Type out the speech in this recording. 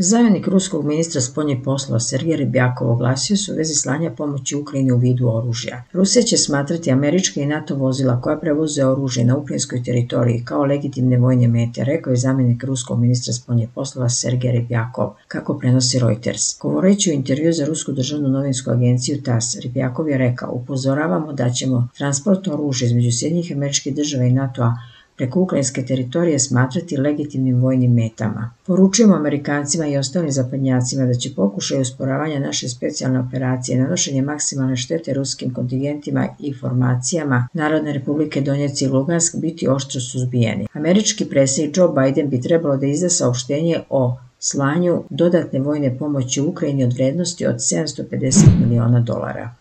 Zamjenik ruskog ministra spoljnih poslova Sergej Ribjakov oglasio su u vezi slanja pomoći Ukrajini u vidu oružja. Rusija će smatrati američke i NATO vozila koja prevoze oružje na ukrajinskoj teritoriji kao legitimne vojne mete, rekao je zamjenik ruskog ministra spoljnih poslova Sergej Ribjakov, kako prenosi Reuters. Govoreći u intervju za rusku državnu novinsku agenciju TAS, Ribjakov je rekao, upozoravamo da ćemo transport oružja između Sjednjih američkih država i NATO-a preko ukrajinske teritorije smatrati legitimnim vojnim metama. Poručujemo Amerikancima i ostalim zapadnjacima da će pokušaj usporavanja naše specijalne operacije nanošenje maksimalne štete ruskim kontingentima i formacijama Narodne republike Donjec i Lugansk biti oštro suzbijeni. Američki predsjednik Joe Biden bi trebalo da izda saopštenje o slanju dodatne vojne pomoći Ukrajini od vrednosti od 750 miliona dolara.